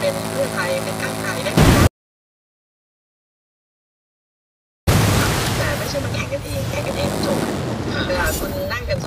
เป็นทักทายนะคะแต่ไม่ใช่มาแข่งกันเองแข่งกันเองจบเวลาคุณนั่งกัน